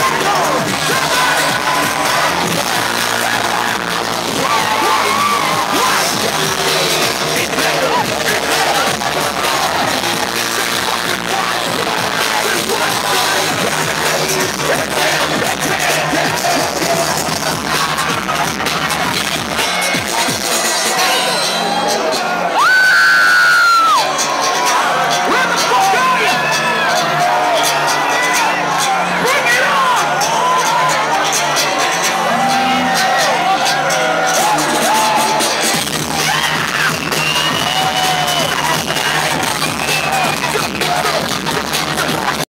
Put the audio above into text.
Let's go!